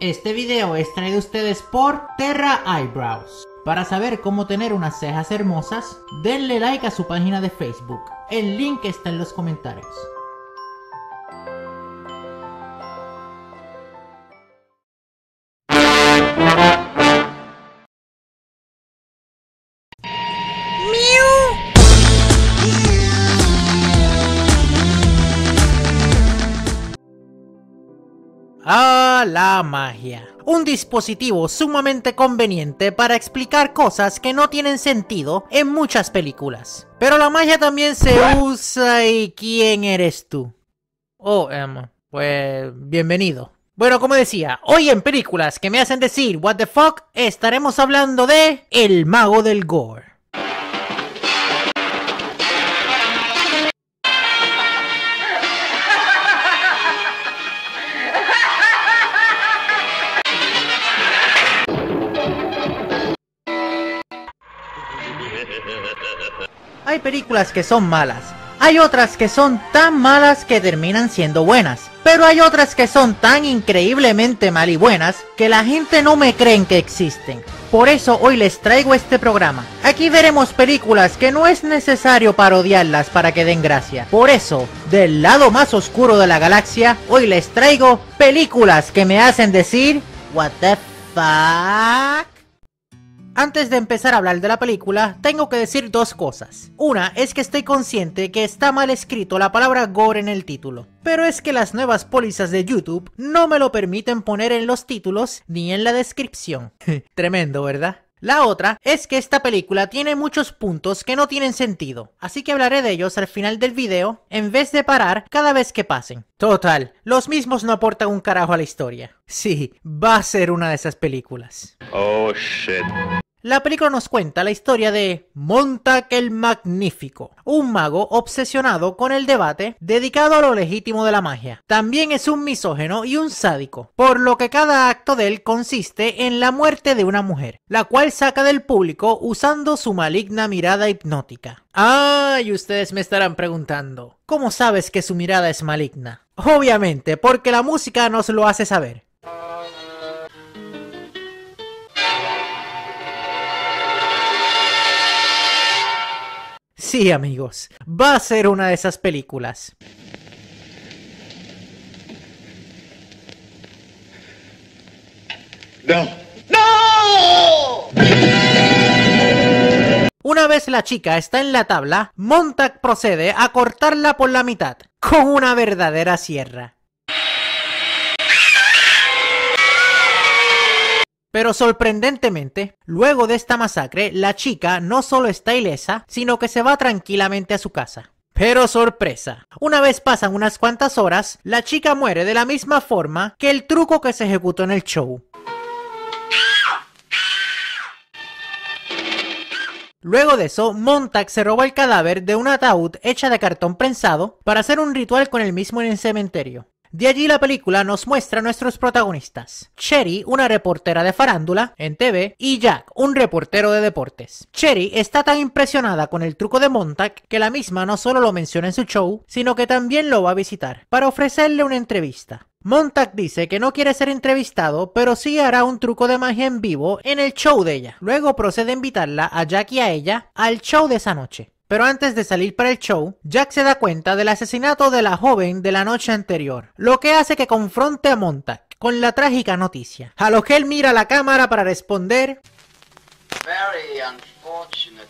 Este video es traído a ustedes por Terra Eyebrows. Para saber cómo tener unas cejas hermosas, denle like a su página de Facebook. El link está en los comentarios. Ah, la magia. Un dispositivo sumamente conveniente para explicar cosas que no tienen sentido en muchas películas. Pero la magia también se usa y ¿quién eres tú? Oh, em, pues bienvenido. Bueno, como decía, hoy en películas que me hacen decir what the fuck, estaremos hablando de El Mago del Gore. Hay películas que son malas, hay otras que son tan malas que terminan siendo buenas, pero hay otras que son tan increíblemente mal y buenas que la gente no me creen que existen. Por eso hoy les traigo este programa. Aquí veremos películas que no es necesario parodiarlas para que den gracia. Por eso, del lado más oscuro de la galaxia, hoy les traigo películas que me hacen decir, what the fuck? Antes de empezar a hablar de la película, tengo que decir dos cosas. Una es que estoy consciente que está mal escrito la palabra gore en el título. Pero es que las nuevas pólizas de YouTube no me lo permiten poner en los títulos ni en la descripción. Tremendo, ¿verdad? La otra es que esta película tiene muchos puntos que no tienen sentido, así que hablaré de ellos al final del video en vez de parar cada vez que pasen. Total, los mismos no aportan un carajo a la historia. Sí, va a ser una de esas películas. Oh shit. La película nos cuenta la historia de Montag el Magnífico, un mago obsesionado con el debate dedicado a lo legítimo de la magia. También es un misógeno y un sádico, por lo que cada acto de él consiste en la muerte de una mujer, la cual saca del público usando su maligna mirada hipnótica. Ah, y ustedes me estarán preguntando, ¿cómo sabes que su mirada es maligna? Obviamente, porque la música nos lo hace saber. Sí, amigos, va a ser una de esas películas. No. ¡No! Una vez la chica está en la tabla, Montag procede a cortarla por la mitad, con una verdadera sierra. Pero sorprendentemente, luego de esta masacre, la chica no solo está ilesa, sino que se va tranquilamente a su casa. Pero sorpresa, una vez pasan unas cuantas horas, la chica muere de la misma forma que el truco que se ejecutó en el show. Luego de eso, Montag se roba el cadáver de un ataúd hecha de cartón prensado para hacer un ritual con el mismo en el cementerio. De allí la película nos muestra a nuestros protagonistas. Cherry, una reportera de farándula en TV, y Jack, un reportero de deportes. Cherry está tan impresionada con el truco de Montag que la misma no solo lo menciona en su show, sino que también lo va a visitar para ofrecerle una entrevista. Montag dice que no quiere ser entrevistado, pero sí hará un truco de magia en vivo en el show de ella. Luego procede a invitarla a Jack y a ella al show de esa noche. Pero antes de salir para el show, Jack se da cuenta del asesinato de la joven de la noche anterior, lo que hace que confronte a Montag con la trágica noticia. A lo que él mira a la cámara para responder... Very unfortunate.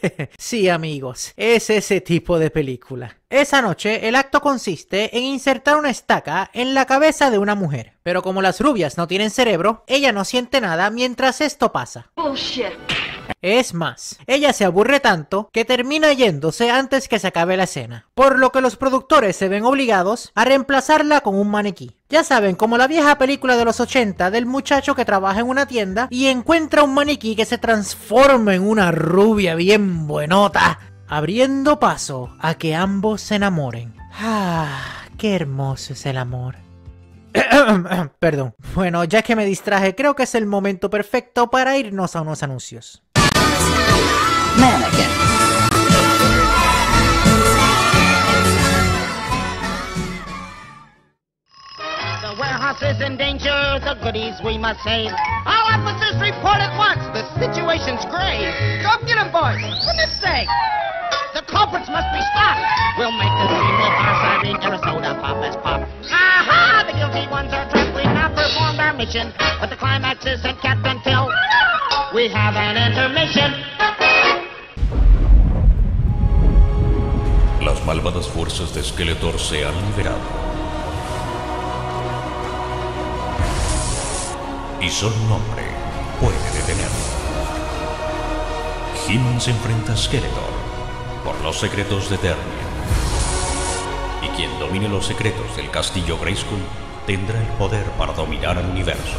sí amigos, es ese tipo de película. Esa noche el acto consiste en insertar una estaca en la cabeza de una mujer. Pero como las rubias no tienen cerebro, ella no siente nada mientras esto pasa. Bullshit. Es más, ella se aburre tanto que termina yéndose antes que se acabe la escena, por lo que los productores se ven obligados a reemplazarla con un maniquí. Ya saben, como la vieja película de los 80 del muchacho que trabaja en una tienda y encuentra un maniquí que se transforma en una rubia bien buenota, abriendo paso a que ambos se enamoren. Ah, qué hermoso es el amor. Perdón. Bueno, ya que me distraje, creo que es el momento perfecto para irnos a unos anuncios. Mannequin. The warehouse is in danger. The goodies we must save. All officers report at once. The situation's grave. Go get 'em, boys. For goodness sake. The culprits must be stopped. We'll make the scene with our siren Arizona pop as pop. Aha! The guilty ones are trapped. We've not performed our mission. But the climax isn't kept until we have an intermission. Las malvadas fuerzas de Skeletor se han liberado. Y solo un hombre puede detenerlo. He-Man se enfrenta a Skeletor por los secretos de Eternia. Y quien domine los secretos del castillo Grayskull tendrá el poder para dominar el universo.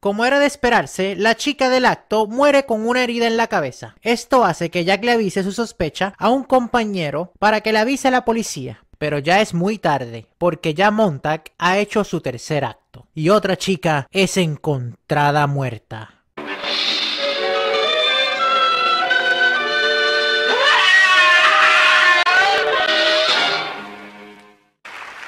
Como era de esperarse, la chica del acto muere con una herida en la cabeza. Esto hace que Jack le avise su sospecha a un compañero para que le avise a la policía. Pero ya es muy tarde, porque ya Montag ha hecho su tercer acto. Y otra chica es encontrada muerta.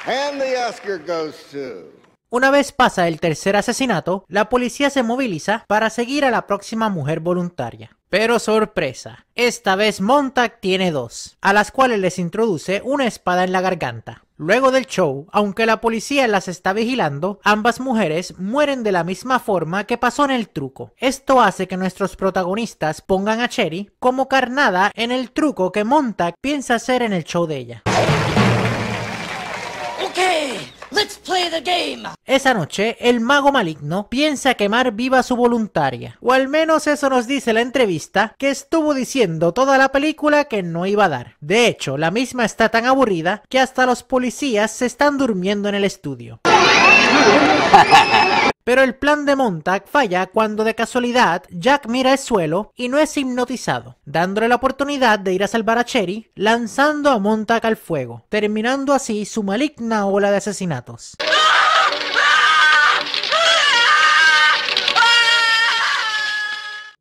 And the Oscar goes to. Una vez pasa el tercer asesinato, la policía se moviliza para seguir a la próxima mujer voluntaria. Pero sorpresa, esta vez Montag tiene dos, a las cuales les introduce una espada en la garganta. Luego del show, aunque la policía las está vigilando, ambas mujeres mueren de la misma forma que pasó en el truco. Esto hace que nuestros protagonistas pongan a Cherry como carnada en el truco que Montag piensa hacer en el show de ella. Let's play the game. Esa noche, el mago maligno piensa quemar viva a su voluntaria, o al menos eso nos dice la entrevista que estuvo diciendo toda la película que no iba a dar. De hecho, la misma está tan aburrida que hasta los policías se están durmiendo en el estudio. Pero el plan de Montag falla cuando de casualidad Jack mira el suelo y no es hipnotizado, dándole la oportunidad de ir a salvar a Cherry, lanzando a Montag al fuego, terminando así su maligna ola de asesinatos.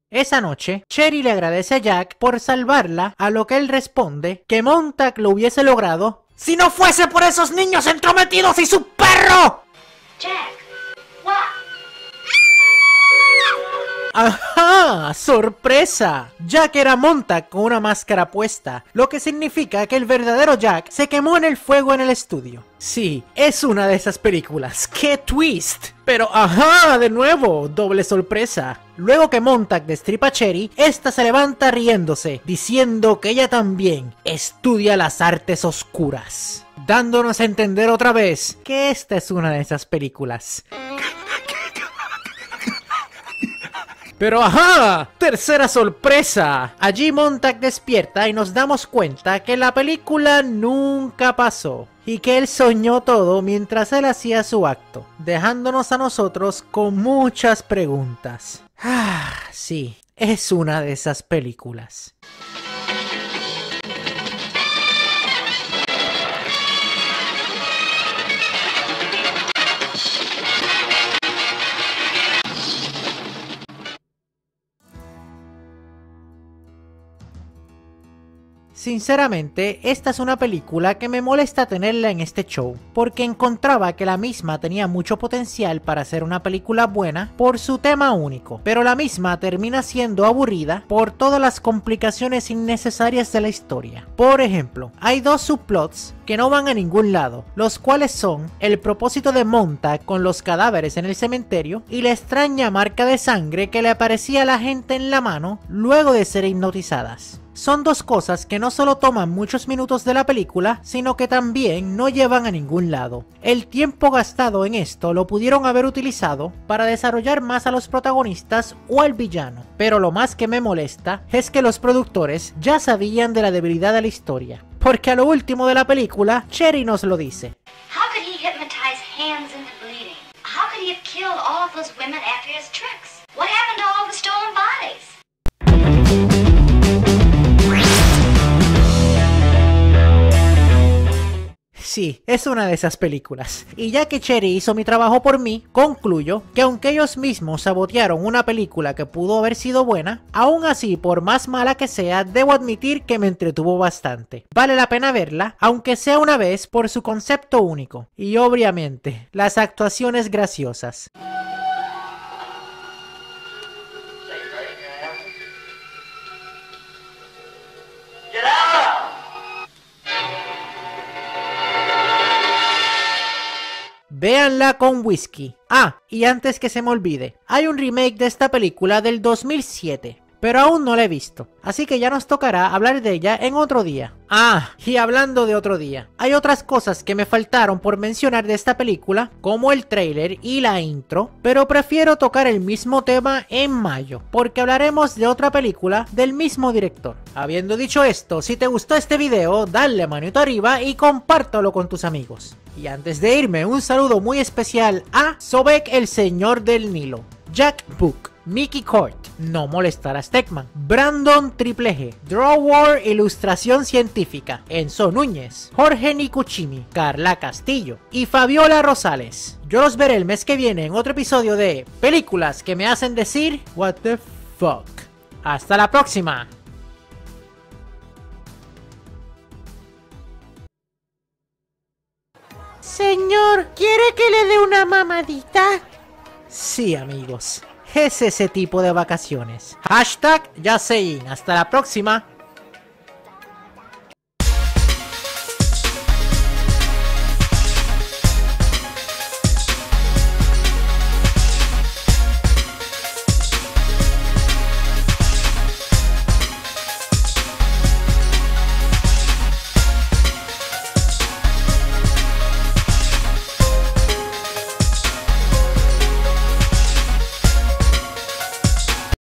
Esa noche, Cherry le agradece a Jack por salvarla, a lo que él responde que Montag lo hubiese logrado si no fuese por esos niños entrometidos y su perro. Jack, ¡Ajá! ¡Sorpresa! Jack era Montag con una máscara puesta, lo que significa que el verdadero Jack se quemó en el fuego en el estudio. Sí, es una de esas películas. ¡Qué twist! Pero ajá, de nuevo, doble sorpresa. Luego que Montag destripa a Cherry, esta se levanta riéndose, diciendo que ella también estudia las artes oscuras, dándonos a entender otra vez que esta es una de esas películas. Pero ajá, tercera sorpresa. Allí Montag despierta y nos damos cuenta que la película nunca pasó y que él soñó todo mientras él hacía su acto, dejándonos a nosotros con muchas preguntas. Ah, sí, es una de esas películas. Sinceramente, esta es una película que me molesta tenerla en este show, porque encontraba que la misma tenía mucho potencial para ser una película buena por su tema único, pero la misma termina siendo aburrida por todas las complicaciones innecesarias de la historia. Por ejemplo, hay dos subplots que no van a ningún lado, los cuales son el propósito de Montag con los cadáveres en el cementerio y la extraña marca de sangre que le aparecía a la gente en la mano luego de ser hipnotizadas. Son dos cosas que no solo toman muchos minutos de la película, sino que también no llevan a ningún lado. El tiempo gastado en esto lo pudieron haber utilizado para desarrollar más a los protagonistas o al villano. Pero lo más que me molesta es que los productores ya sabían de la debilidad de la historia. Porque a lo último de la película, Cherry nos lo dice. Sí, es una de esas películas. Y ya que Cherry hizo mi trabajo por mí, concluyo que aunque ellos mismos sabotearon una película que pudo haber sido buena, aún así, por más mala que sea, debo admitir que me entretuvo bastante. Vale la pena verla, aunque sea una vez, por su concepto único. Y obviamente, las actuaciones graciosas. Véanla con whisky. Ah, y antes que se me olvide, hay un remake de esta película del 2007, pero aún no la he visto, así que ya nos tocará hablar de ella en otro día. Ah, y hablando de otro día, hay otras cosas que me faltaron por mencionar de esta película, como el trailer y la intro, pero prefiero tocar el mismo tema en mayo, porque hablaremos de otra película del mismo director. Habiendo dicho esto, si te gustó este video, dale manito arriba y compártelo con tus amigos. Y antes de irme, un saludo muy especial a Sobek el Señor del Nilo, Jack Book, Mickey Court, No Molestar a Stegman, Brandon Triple G, Draw War Ilustración Científica, Enzo Núñez, Jorge Nicuchimi, Carla Castillo y Fabiola Rosales. Yo los veré el mes que viene en otro episodio de Películas que me hacen decir What the fuck. Hasta la próxima. Señor, ¿quiere que le dé una mamadita? Sí, amigos. Es ese tipo de vacaciones. Hashtag ya Hasta la próxima.